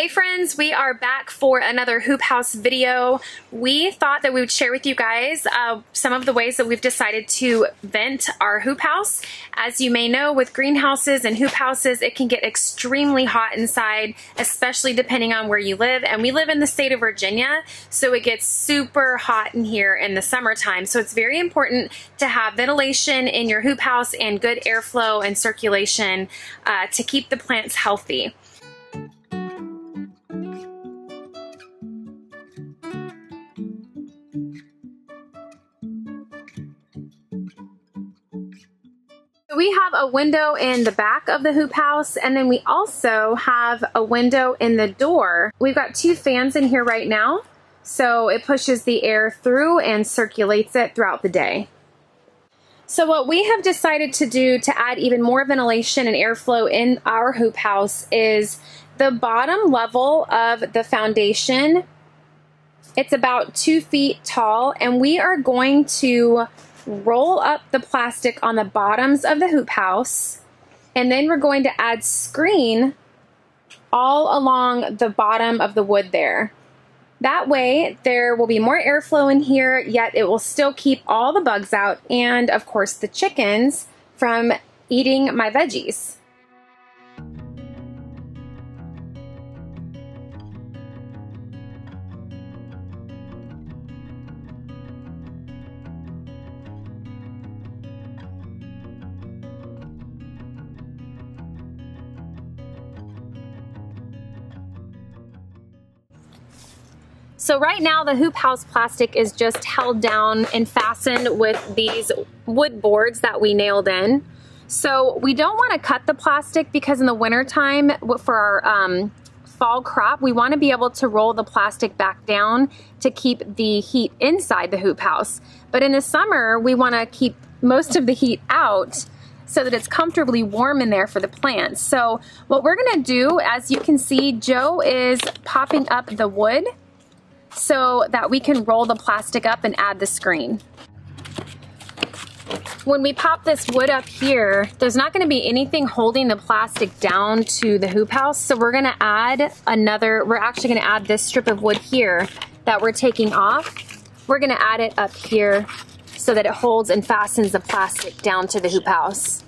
Hey friends, we are back for another Hoop House video. We thought that we would share with you guys uh, some of the ways that we've decided to vent our hoop house. As you may know, with greenhouses and hoop houses, it can get extremely hot inside, especially depending on where you live. And we live in the state of Virginia, so it gets super hot in here in the summertime. So it's very important to have ventilation in your hoop house and good airflow and circulation uh, to keep the plants healthy. We have a window in the back of the hoop house and then we also have a window in the door. We've got two fans in here right now so it pushes the air through and circulates it throughout the day. So what we have decided to do to add even more ventilation and airflow in our hoop house is the bottom level of the foundation. It's about two feet tall and we are going to roll up the plastic on the bottoms of the hoop house, and then we're going to add screen all along the bottom of the wood there. That way, there will be more airflow in here, yet it will still keep all the bugs out and, of course, the chickens from eating my veggies. So right now the hoop house plastic is just held down and fastened with these wood boards that we nailed in. So we don't want to cut the plastic because in the wintertime for our um, fall crop, we want to be able to roll the plastic back down to keep the heat inside the hoop house. But in the summer, we want to keep most of the heat out so that it's comfortably warm in there for the plants. So what we're gonna do, as you can see, Joe is popping up the wood so that we can roll the plastic up and add the screen. When we pop this wood up here, there's not gonna be anything holding the plastic down to the hoop house. So we're gonna add another, we're actually gonna add this strip of wood here that we're taking off. We're gonna add it up here so that it holds and fastens the plastic down to the hoop house.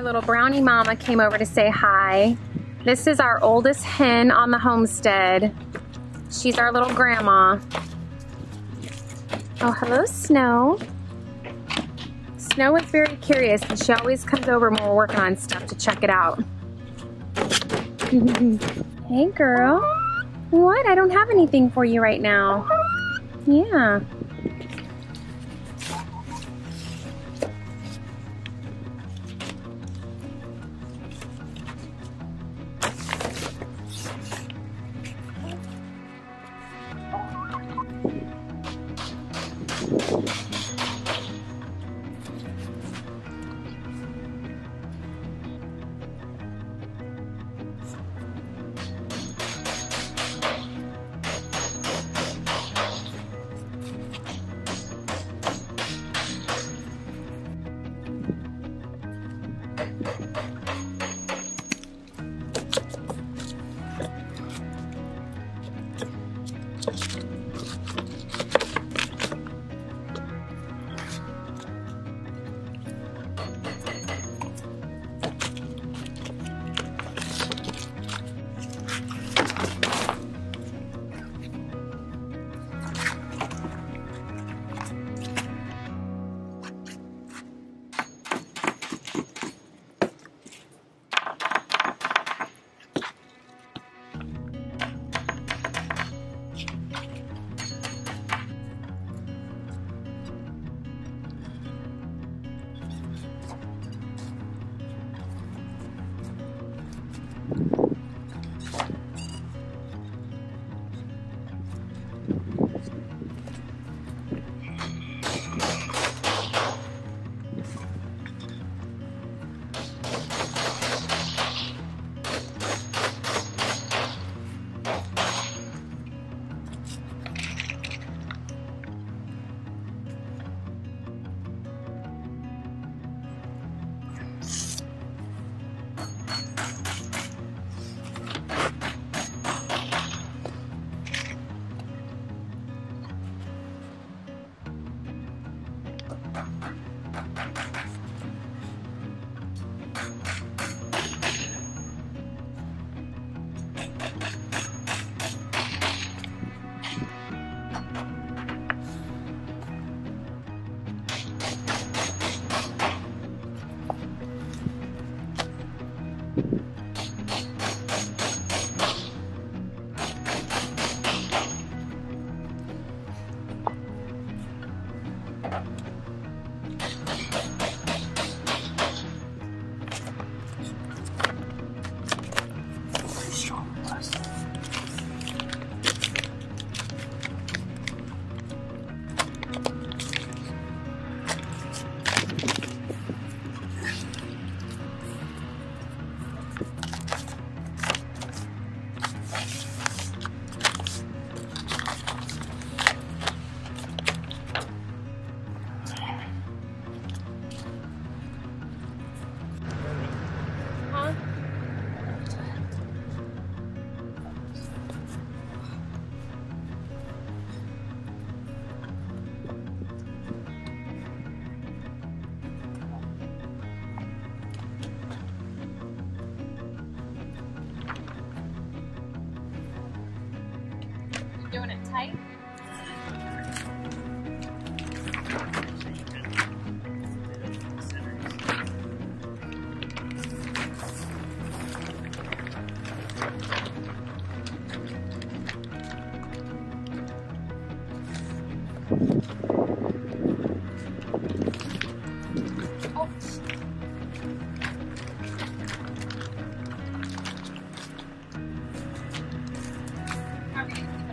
Our little brownie mama came over to say hi. This is our oldest hen on the homestead. She's our little grandma. Oh, hello, Snow. Snow is very curious and she always comes over when we're working on stuff to check it out. hey, girl. What? I don't have anything for you right now. Yeah.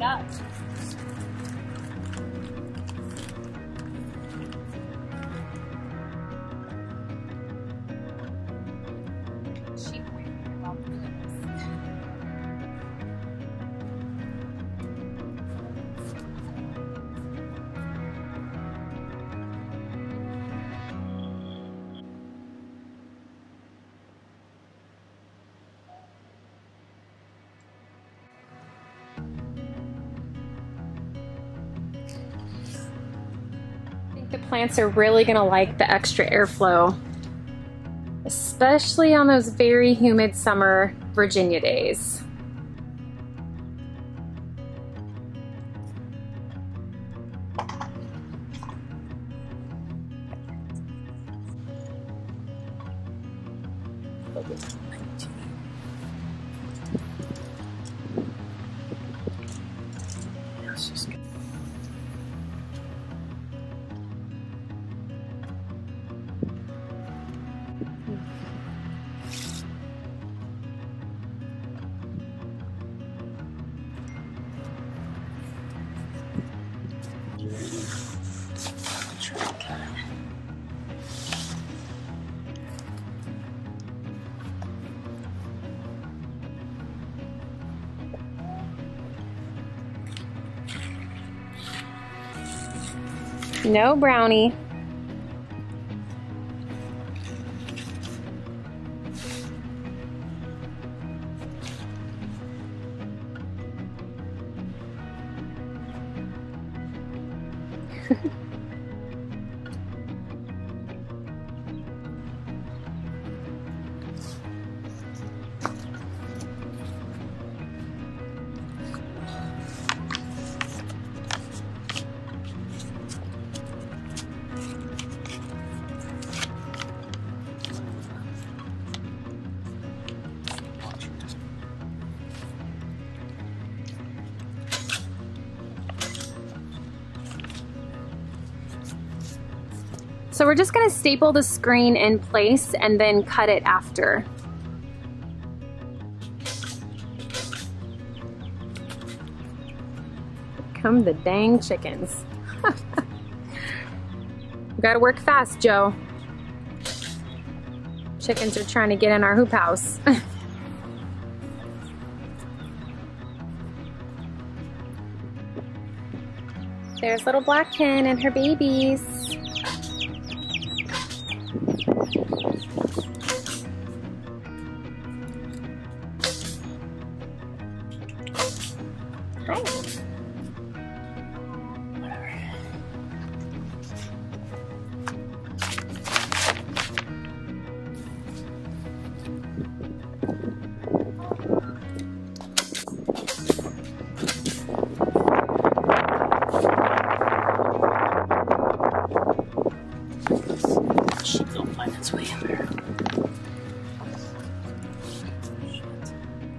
Up? The plants are really going to like the extra airflow, especially on those very humid summer Virginia days. No brownie. So we're just gonna staple the screen in place and then cut it after. come the dang chickens. We gotta work fast, Joe. Chickens are trying to get in our hoop house. There's little black hen and her babies.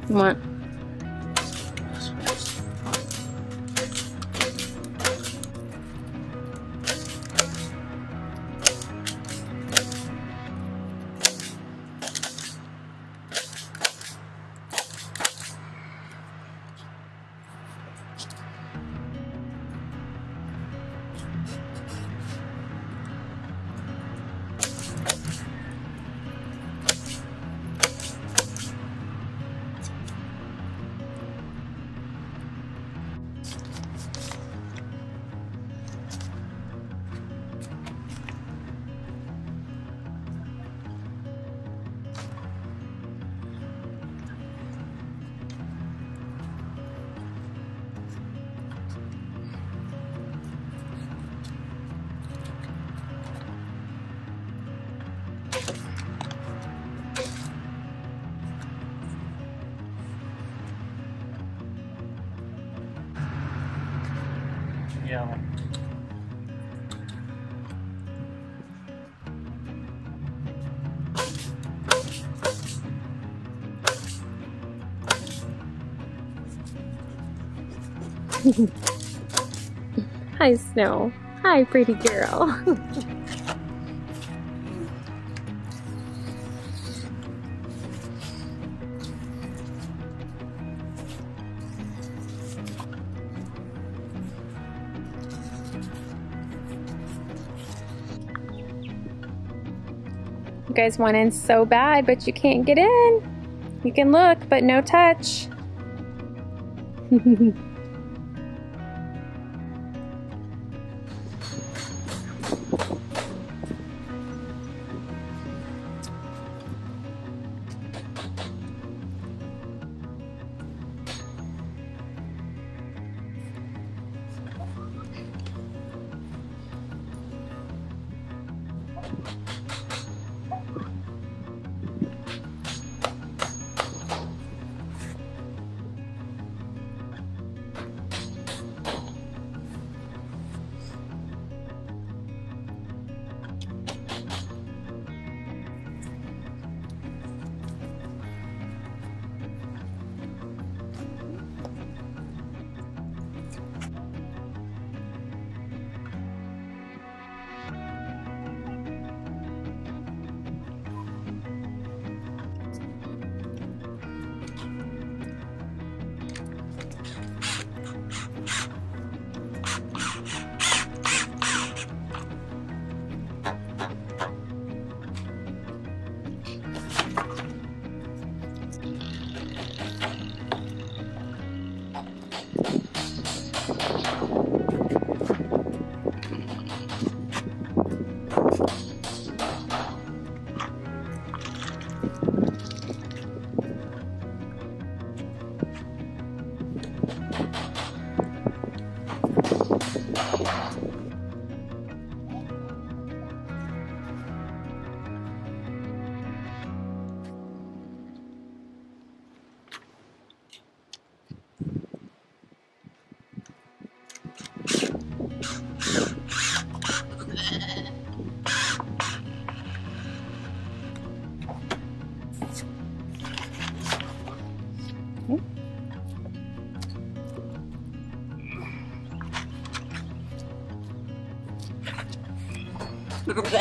What? Yeah. Hi, Snow. Hi, pretty girl. You guys want in so bad, but you can't get in. You can look, but no touch. What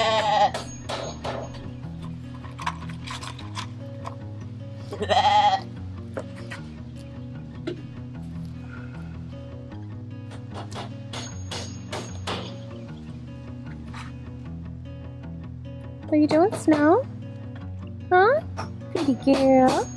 are you doing, Snow? Huh? Pretty girl.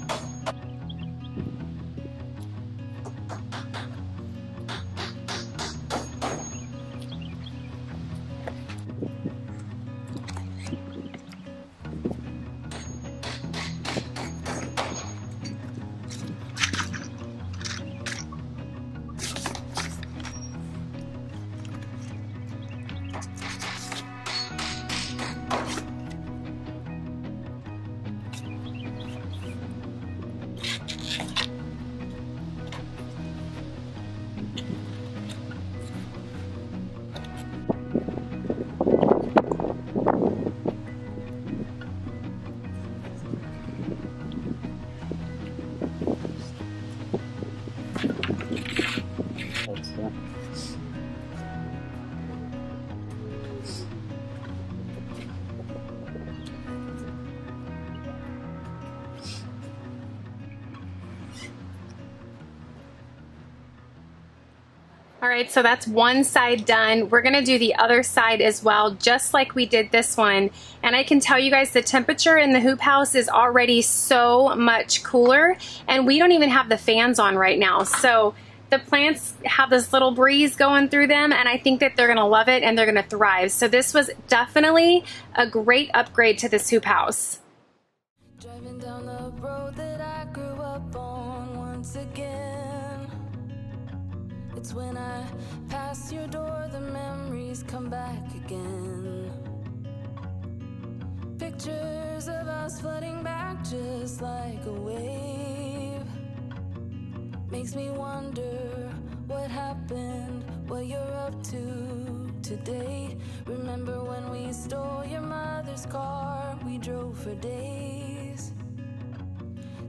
Right, so that's one side done. We're gonna do the other side as well, just like we did this one. And I can tell you guys the temperature in the hoop house is already so much cooler and we don't even have the fans on right now. So the plants have this little breeze going through them and I think that they're gonna love it and they're gonna thrive. So this was definitely a great upgrade to this hoop house. When I pass your door the memories come back again. Pictures of us flooding back just like a wave. Makes me wonder what happened, what you're up to today. Remember when we stole your mother's car, we drove for days.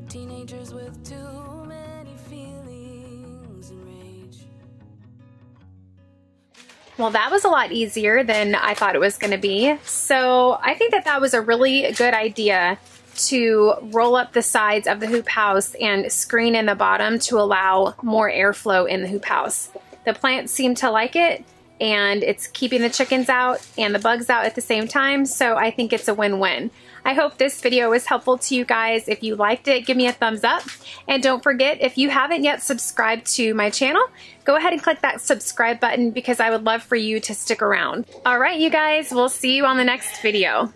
Teenagers with too Well, that was a lot easier than I thought it was going to be. So I think that that was a really good idea to roll up the sides of the hoop house and screen in the bottom to allow more airflow in the hoop house. The plants seem to like it and it's keeping the chickens out and the bugs out at the same time, so I think it's a win-win. I hope this video was helpful to you guys. If you liked it, give me a thumbs up. And don't forget, if you haven't yet subscribed to my channel, go ahead and click that subscribe button because I would love for you to stick around. All right, you guys, we'll see you on the next video.